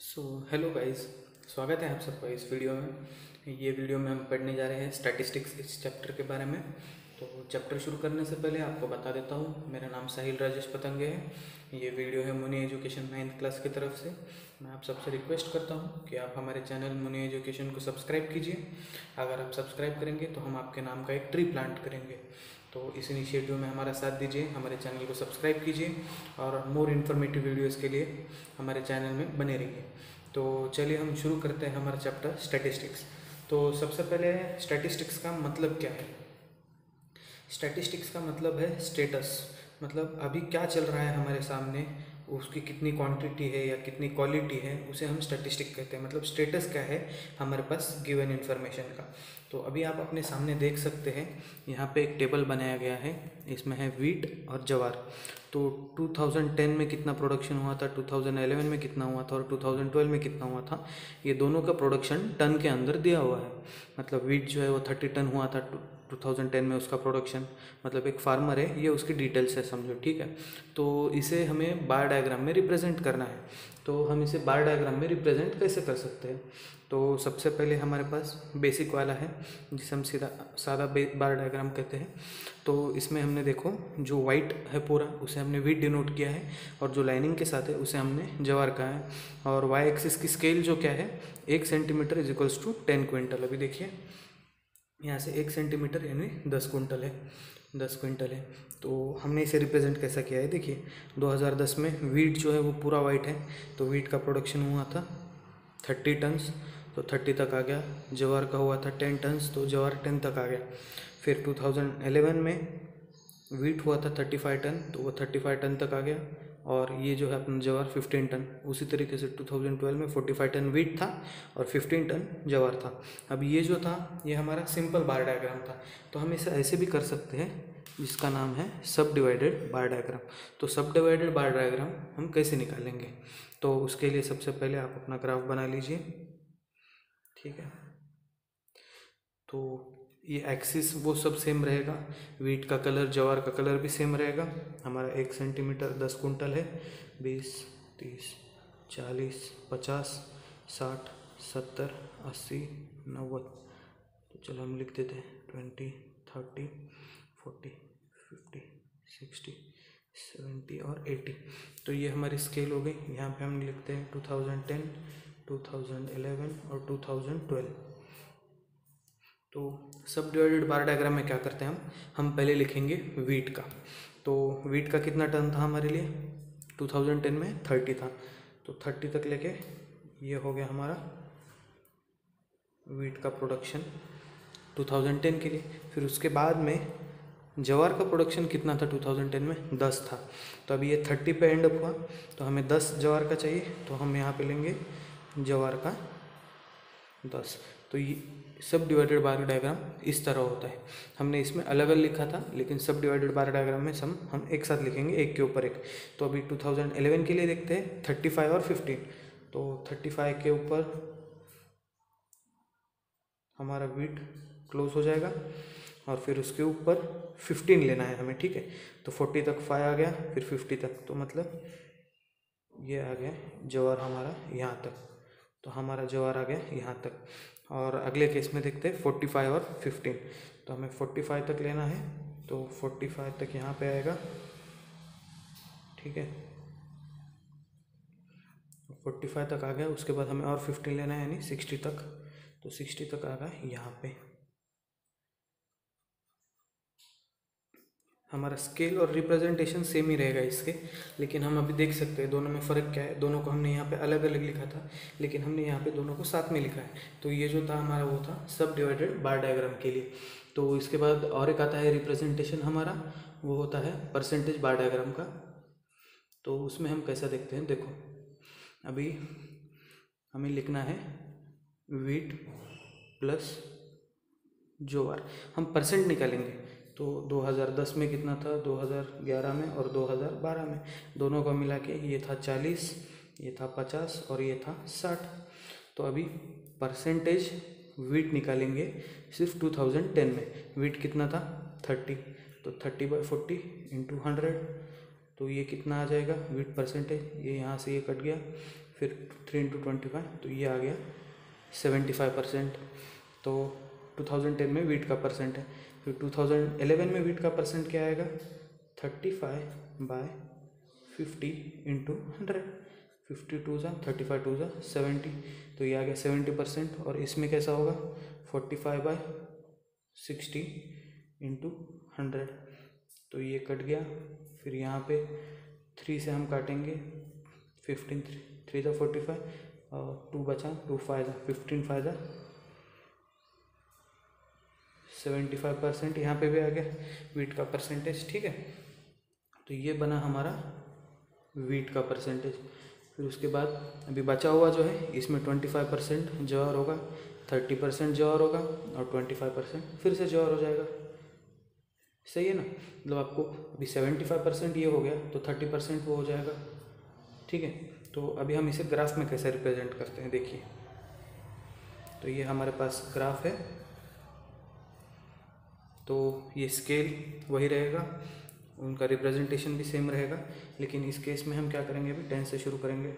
So hello guys स्वागत है आप सबका इस वीडियो में। ये वीडियो में हम पढ़ने जा रहे हैं स्टैटिस्टिक्स इस चैप्टर के बारे में। तो चैप्टर शुरू करने से पहले आपको बता देता हूँ, मेरा नाम साहिल राजेश पतंगे है। ये वीडियो है मुनि एजुकेशन नाइन्थ क्लास की तरफ़ से। मैं आप सबसे रिक्वेस्ट करता हूँ कि आप हमारे चैनल मुनि एजुकेशन को सब्सक्राइब कीजिए। अगर आप सब्सक्राइब करेंगे तो हम आपके नाम का एक ट्री प्लांट करेंगे। तो इस इनिशिएटिव में हमारा साथ दीजिए, हमारे चैनल को सब्सक्राइब कीजिए और मोर इन्फॉर्मेटिव वीडियोस के लिए हमारे चैनल में बने रहिए। तो चलिए हम शुरू करते हैं हमारा चैप्टर स्टैटिस्टिक्स तो सबसे पहले स्टैटिस्टिक्स का मतलब क्या है? स्टैटिस्टिक्स का मतलब है स्टेटस मतलब अभी क्या चल रहा है हमारे सामने? उसकी कितनी क्वांटिटी है या कितनी क्वालिटी है, उसे हम स्टैटिस्टिक कहते हैं। मतलब स्टेटस क्या है हमारे पास गिवन इन्फॉर्मेशन का। तो अभी आप अपने सामने देख सकते हैं, यहाँ पे एक टेबल बनाया गया है, इसमें है वीट और जवार। तो 2010 में कितना प्रोडक्शन हुआ था 2011 में कितना हुआ था और 2012 में कितना हुआ था, ये दोनों का प्रोडक्शन टन के अंदर दिया हुआ है। मतलब वीट जो है वो थर्टी टन हुआ था 2010 में उसका प्रोडक्शन मतलब एक फार्मर है, ये उसकी डिटेल्स है, समझो, ठीक है? तो इसे हमें बार डायग्राम में रिप्रेजेंट करना है। तो हम इसे बार डायग्राम में रिप्रेजेंट कैसे कर सकते हैं? तो सबसे पहले हमारे पास बेसिक वाला है, जिसे हम सीधा, सादा बार डायग्राम कहते हैं। तो इसमें हमने देखो, जो वाइट है पूरा, उसे हमने वीट डिनोट किया है, और जो लाइनिंग के साथ है, उसे हमने जवार कहा है। और वाई एक्सिस की स्केल जो क्या है, एक centimetre is equals to ten quintal अभी देखिए। यहाँ से एक सेंटीमीटर यानी दस कुंटल है, दस क्विंटल है। तो हमने इसे रिप्रेजेंट कैसा किया है? देखिए 2010 में वीट जो है वो पूरा वाइट है तो वीट का प्रोडक्शन हुआ था थर्टी टन्स तो थर्टी तक आ गया। जवार का हुआ था टेन टन्स तो जवार टेन तक आ गया। फिर 2011 में वीट हुआ था थर्टी फाइव टन तो वो थर्टी फाइव टन तक आ गया। और ये जो है अपना जवार फिफ्टीन टन, उसी तरीके से 2012 में फोर्टी फाइव टन वीट था और फिफ्टीन टन जवार था। अब ये जो था, ये हमारा सिंपल बार डायग्राम था। तो हम इसे ऐसे भी कर सकते हैं, जिसका नाम है सब डिवाइडेड बार डायग्राम तो सब डिवाइडेड बार डायग्राम हम कैसे निकालेंगे? तो उसके लिए सबसे पहले आप अपना ग्राफ बना लीजिए। ठीक है? तो ये एक्सिस वो सब सेम रहेगा। वीट का कलर जवार का कलर भी सेम रहेगा। हमारा एक सेंटीमीटर दस कुंटल है। बीस, तीस, चालीस, पचास, साठ, सत्तर, अस्सी नब्बे तो चलो हम लिख देते हैं। Twenty, thirty, forty, fifty, sixty, seventy और एटी। तो ये हमारी स्केल हो गई। यहाँ पे हम लिखते हैं two thousand ten two thousand eleven और टू थाउज़ेंड ट्वेल्व तो सब डिवाइडेड बार डायग्राम में क्या करते हैं हम? हम पहले लिखेंगे वीट का। तो वीट का कितना टन था हमारे लिए? 2010 में 30 था। तो 30 तक लेके ये हो गया हमारा वीट का प्रोडक्शन 2010 के लिए। फिर उसके बाद में जवार का प्रोडक्शन कितना था 2010 में? 10 था। तो अभी ये 30 पे एंड अप हुआ। तो हमें 10 जवार का चाहिए। तो हम यहाँ पे लेंगे जवार का 10 तो ये सब डिवाइडेड बार डायग्राम इस तरह होता है। हमने इसमें अलग अलग लिखा था, लेकिन सब डिवाइडेड बार डायग्राम में सम, हम एक साथ लिखेंगे, एक के ऊपर एक। तो अभी 2011 के लिए देखते हैं 35 और 15 तो 35 के ऊपर हमारा वीट क्लोज हो जाएगा, और फिर उसके ऊपर 15 लेना है हमें, ठीक है? तो 40 तक फाइव आ गया, फिर 50 तक। तो मतलब ये आ गया जवार हमारा यहाँ तक। तो हमारा जवार आ गया यहाँ तक। और अगले केस में देखते हैं फोर्टी फाइव और फिफ्टीन तो हमें फोर्टी फाइव तक लेना है तो फोर्टी फाइव तक यहाँ पे आएगा। ठीक है? फोर्टी फाइव तक आ गया, उसके बाद हमें और फिफ्टीन लेना है यानी सिक्सटी तक। तो सिक्सटी तक आ गया यहाँ पे। हमारा स्केल और रिप्रेजेंटेशन सेम ही रहेगा इसके। लेकिन हम अभी देख सकते हैं, दोनों में फ़र्क क्या है? दोनों को हमने यहाँ पे अलग अलग लिखा था, लेकिन हमने यहाँ पे दोनों को साथ में लिखा है। तो ये जो था हमारा, वो था सब डिवाइडेड बार डायग्राम के लिए। तो इसके बाद और एक आता है रिप्रेजेंटेशन हमारा, वो होता है परसेंटेज बार डायग्राम का। तो उसमें हम कैसा देखते हैं? देखो, अभी हमें लिखना है वीट प्लस जोवार हम परसेंट निकालेंगे। तो 2010 में कितना था? 2011 में और 2012 में। दोनों को मिला के ये था 40 ये था 50 और ये था 60 तो अभी परसेंटेज वीट निकालेंगे सिर्फ़ 2010 में। वीट कितना था? 30 तो 30 बाई फोर्टी इंटू हंड्रेड तो ये कितना आ जाएगा? वीट परसेंटेज ये यहाँ से ये कट गया। फिर थ्री इंटू ट्वेंटी फाइव तो ये आ गया सेवेंटी फाइव परसेंट तो टू थाउज़ेंड टेन में वीट का परसेंट है। थाउज़ेंड एलेवन में वीट का परसेंट क्या आएगा? Thirty five by fifty into hundred fifty two ज़ा थर्टी फाइव टू ज़ा सेवेंटी तो ये आ गया सेवेंटी परसेंट और इसमें कैसा होगा? Forty five by sixty into hundred तो ये कट गया। फिर यहाँ पे थ्री से हम काटेंगे। फिफ्टीन थ्री थ्री ज़ा फोर्टी फाइव और टू बचा टू फाइव ज़ा फिफ्टीन फाइव ज़ा सेवेंटी फाइव परसेंट यहाँ पर भी आ गया वीट का परसेंटेज ठीक है? तो ये बना हमारा वीट का परसेंटेज फिर उसके बाद अभी बचा हुआ जो है, इसमें ट्वेंटी फाइव परसेंट ज्वार होगा थर्टी परसेंट ज्वार होगा और ट्वेंटी फाइव परसेंट फिर से ज्वार हो जाएगा। सही है ना? मतलब आपको अभी सेवेंटी फाइव परसेंट ये हो गया तो थर्टी परसेंट वो हो जाएगा, ठीक है? तो अभी हम इसे ग्राफ में कैसे रिप्रेजेंट करते हैं, देखिए। तो ये हमारे पास ग्राफ है। तो ये स्केल वही रहेगा, उनका रिप्रेजेंटेशन भी सेम रहेगा, लेकिन इस केस में हम क्या करेंगे अभी? टेन से शुरू करेंगे।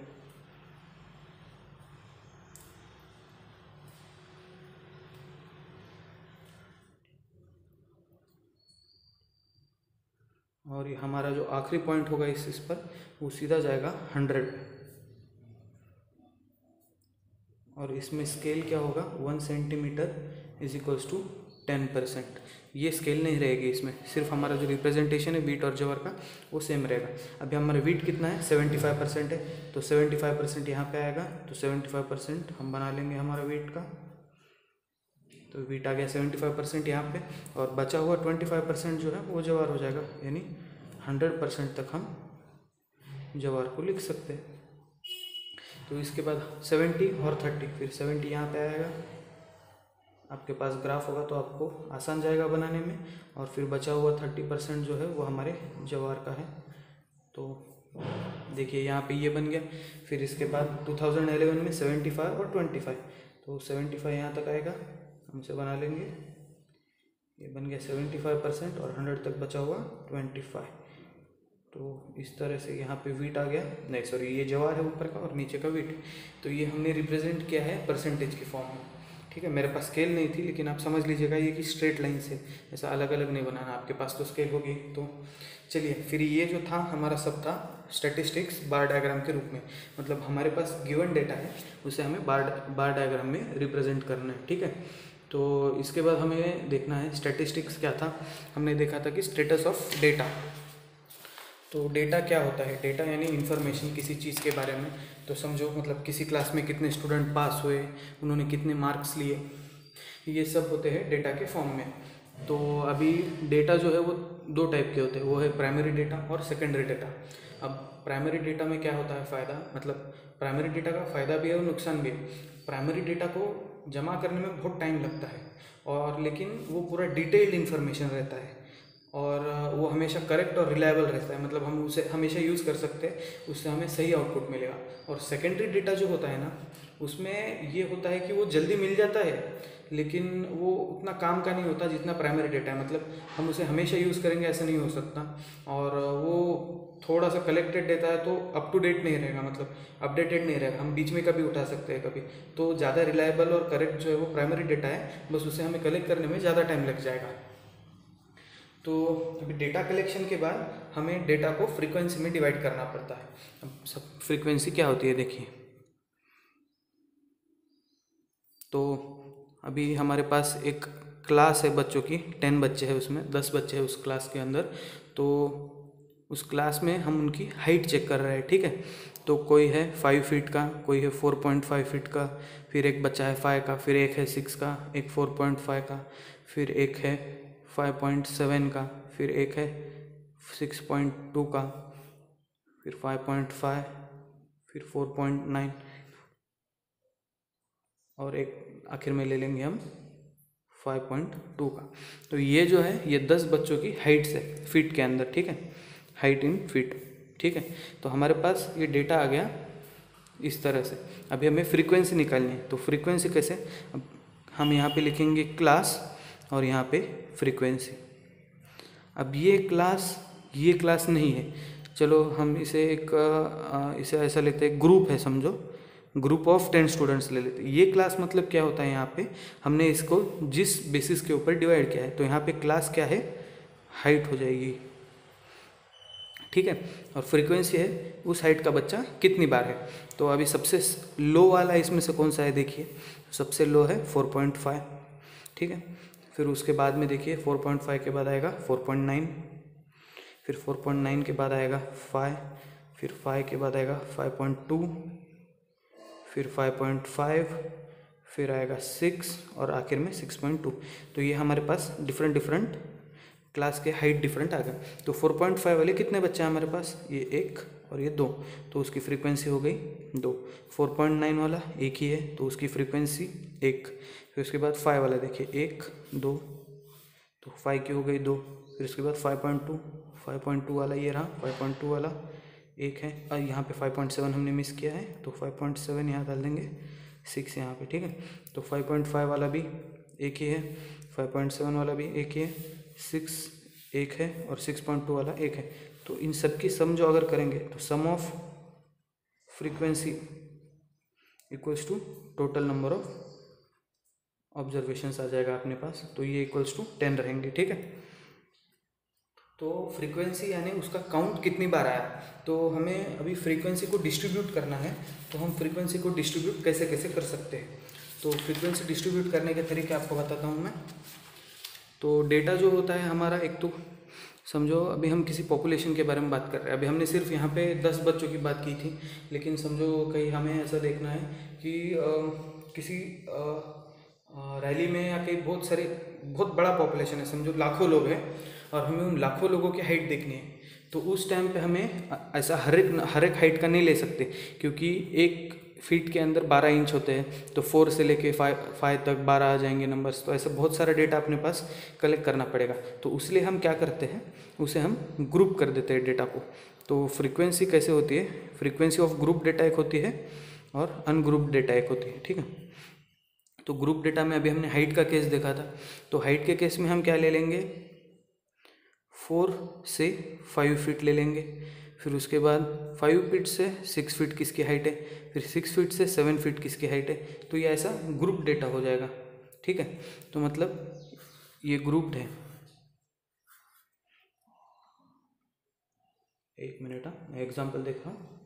और ये हमारा जो आखिरी पॉइंट होगा इस इस पर, वो सीधा जाएगा हंड्रेड और इसमें स्केल क्या होगा? One centimetre is equals to ten percent. ये स्केल नहीं रहेगी इसमें। सिर्फ़ हमारा जो रिप्रेजेंटेशन है वीट और जवर का, वो सेम रहेगा। अभी हमारा वीट कितना है? सेवेंटी फाइव परसेंट है। तो सेवेंटी फाइव परसेंट यहाँ पर आएगा। तो सेवेंटी फाइव परसेंट हम बना लेंगे हमारा वीट का। तो वीट आ गया सेवेंटी फाइव परसेंट यहाँ पर और बचा हुआ ट्वेंटी फाइव परसेंट जो है, वो जवार हो जाएगा। यानी हंड्रेड परसेंट तक हम जवार को लिख सकते हैं। तो इसके बाद सेवेंटी और थर्टी फिर सेवेंटी यहाँ पे आएगा। आपके पास ग्राफ होगा तो आपको आसान जाएगा बनाने में और फिर बचा हुआ थर्टी परसेंट जो है वो हमारे जवार का है। तो देखिए यहाँ पे ये बन गया। फिर इसके बाद 2011 में 75 और 25 तो 75 यहाँ तक आएगा। हम इसे बना लेंगे। ये बन गया 75 परसेंट और 100 तक बचा हुआ 25 तो इस तरह से यहाँ पे वीट आ गया। नहीं सॉरी ये जवार है ऊपर का और नीचे का वीट तो ये हमने रिप्रेजेंट किया है परसेंटेज के फॉर्म में। ठीक है, मेरे पास स्केल नहीं थी, लेकिन आप समझ लीजिएगा ये कि स्ट्रेट लाइन से, ऐसा अलग अलग नहीं बनाना, आपके पास तो स्केल होगी। तो चलिए, फिर ये जो था हमारा सब था स्टेटिस्टिक्स बार डायग्राम के रूप में। मतलब हमारे पास गिवन डेटा है, उसे हमें बार बार डायग्राम में रिप्रेजेंट करना है, ठीक है? तो इसके बाद हमें देखना है स्टेटिस्टिक्स क्या था। हमने देखा था कि स्टेटस ऑफ़ डेटा तो डेटा क्या होता है? डेटा यानी इन्फॉर्मेशन किसी चीज़ के बारे में। तो समझो मतलब किसी क्लास में कितने स्टूडेंट पास हुए, उन्होंने कितने मार्क्स लिए। ये सब होते हैं डेटा के फॉर्म में। तो अभी डेटा जो है वो दो टाइप के होते हैं, वो है प्राइमरी डेटा और सेकेंडरी डेटा अब प्राइमरी डेटा में क्या होता है फ़ायदा? मतलब प्राइमरी डेटा का फ़ायदा भी है और नुकसान भी है। प्राइमरी डेटा को जमा करने में बहुत टाइम लगता है और लेकिन वो पूरा डिटेल्ड इन्फॉर्मेशन रहता है। और वो हमेशा करेक्ट और रिलायबल रहता है। मतलब हम उसे हमेशा यूज़ कर सकते हैं, उससे हमें सही आउटपुट मिलेगा। और सेकेंडरी डेटा जो होता है ना, उसमें ये होता है कि वो जल्दी मिल जाता है, लेकिन वो उतना काम का नहीं होता जितना प्राइमरी डेटा है। मतलब हम उसे हमेशा यूज़ करेंगे, ऐसा नहीं हो सकता। और वो थोड़ा सा कलेक्टेड डेटा है तो अप टू डेट नहीं रहेगा। मतलब अपडेटेड नहीं रहेगा। हम बीच में कभी उठा सकते हैं कभी। तो ज़्यादा रिलायबल और करेक्ट जो है वो प्राइमरी डेटा है, बस उसे हमें कलेक्ट करने में ज़्यादा टाइम लग जाएगा। तो अभी डेटा कलेक्शन के बाद हमें डेटा को फ्रीक्वेंसी में डिवाइड करना पड़ता है। अब सब फ्रीक्वेंसी क्या होती है देखिए। तो अभी हमारे पास एक क्लास है बच्चों की टेन बच्चे हैं उसमें, दस बच्चे हैं उस क्लास के अंदर। तो उस क्लास में हम उनकी हाइट चेक कर रहे हैं, ठीक है? तो कोई है फाइव फीट का, कोई है फोर पॉइंट फाइव फीट का, फिर एक बच्चा है फाइव का, फिर एक है सिक्स का, एक फोर पॉइंट फाइव का, फिर एक है फाइव पॉइंट सेवन का, फिर एक है सिक्स पॉइंट टू का, फिर फाइव पॉइंट फाइव, फिर फोर पॉइंट नाइन। और एक आखिर में ले लेंगे हम फाइव पॉइंट टू का। तो ये जो है, ये दस बच्चों की हाइट से फीट के अंदर, ठीक है? हाइट इन फीट ठीक है? तो हमारे पास ये डेटा आ गया इस तरह से। अभी हमें फ्रीक्वेंसी निकालनी है तो फ्रीक्वेंसी कैसे? अब हम यहाँ पे लिखेंगे क्लास और यहाँ पे फ्रीक्वेंसी अब ये क्लास ये क्लास नहीं है। चलो हम इसे एक इसे ऐसा लेते हैं ग्रुप है समझो। ग्रुप ऑफ़ टेन स्टूडेंट्स ले लेते ये क्लास मतलब क्या होता है यहाँ पे? हमने इसको जिस बेसिस के ऊपर डिवाइड किया है तो यहाँ पे क्लास क्या है? हाइट हो जाएगी। ठीक है? और फ्रीक्वेंसी है, उस हाइट का बच्चा कितनी बार है? तो अभी सबसे लो वाला इसमें से कौन सा है? देखिए, सबसे लो है फोर पॉइंट फाइव ठीक है? फिर उसके बाद में देखिए फोर पॉइंट फाइव के बाद आएगा फोर पॉइंट नाइन, फिर फोर पॉइंट नाइन के बाद आएगा फाइव, फिर फाइव के बाद आएगा फाइव पॉइंट टू, फिर फाइव पॉइंट फाइव, फिर आएगा सिक्स और आखिर में सिक्स पॉइंट टू। तो ये हमारे पास डिफरेंट डिफरेंट क्लास के हाइट डिफरेंट आ गए। तो फोर पॉइंट फाइव वाले कितने बच्चे हैं हमारे पास? ये एक और ये दो। तो उसकी फ्रीक्वेंसी हो गई दो। फोर पॉइंट नाइन वाला एक ही है तो उसकी फ्रीक्वेंसी एक। फिर उसके बाद फाइव वाला देखिए, एक, दो तो फाइव की हो गई दो, फिर उसके बाद five point two, five point two वाला ये रहा, फाइव पॉइंट टू वाला, एक है, और यहाँ पे फाइव पॉइंट सेवन हमने मिस किया है तो फाइव पॉइंट सेवन यहाँ डाल देंगे सिक्स यहाँ पे, ठीक है? तो फाइव पॉइंट फाइव वाला भी एक ही है, फाइव पॉइंट सेवन वाला भी एक ही है सिक्स एक है, और सिक्स पॉइंट टू वाला एक है तो इन सब की सम जो अगर करेंगे तो sum of frequency equals to total number of observations आ जाएगा अपने पास तो ये इक्वल्स टू टेन रहेंगे ठीक है? तो फ्रीक्वेंसी यानी उसका काउंट कितनी बार आया? तो हमें अभी फ्रीक्वेंसी को डिस्ट्रीब्यूट करना है तो हम फ्रीक्वेंसी को डिस्ट्रीब्यूट कैसे कैसे कर सकते हैं? तो फ्रीक्वेंसी डिस्ट्रीब्यूट करने के तरीके आपको बताता हूँ मैं। तो डेटा जो होता है हमारा एक तो समझो अभी हम किसी पॉपुलेशन के बारे में बात कर रहे हैं। अभी हमने सिर्फ़ यहाँ पे दस बच्चों की बात की थी लेकिन समझो कहीं हमें ऐसा देखना है कि आ, किसी रैली में कहीं बहुत सारे, बहुत बड़ा पॉपुलेशन है, समझो लाखों लोग हैं और हमें उन लाखों लोगों की हाइट देखनी है। तो उस टाइम पे हमें ऐसा हर एक हर एक हाइट का नहीं ले सकते, क्योंकि एक फीट के अंदर 12 इंच होते हैं तो फोर से लेके फाइव फाइव तक 12 आ जाएँगे नंबर्स तो ऐसा बहुत सारा डेटा अपने पास कलेक्ट करना पड़ेगा। तो उसलिए हम क्या करते हैं, उसे हम ग्रुप कर देते हैं डेटा को। तो फ्रीक्वेंसी कैसे होती है फ्रीक्वेंसी ऑफ़ ग्रुप डेटा एक होती है और अनग्रुप डेटा एक होती है, ठीक है? तो ग्रुप डेटा में अभी हमने हाइट का केस देखा था। तो हाइट के केस में हम क्या ले लेंगे? फोर से फाइव फीट ले लेंगे। फिर उसके बाद फाइव फीट से सिक्स फीट किसकी हाइट है? फिर सिक्स फीट से सेवन फीट किसकी हाइट है? तो ये ऐसा ग्रुप डेटा हो जाएगा। ठीक है? तो मतलब ये ग्रुप्ड है। एक मिनट हाँ एग्ज़ाम्पल देख रहा हूँ।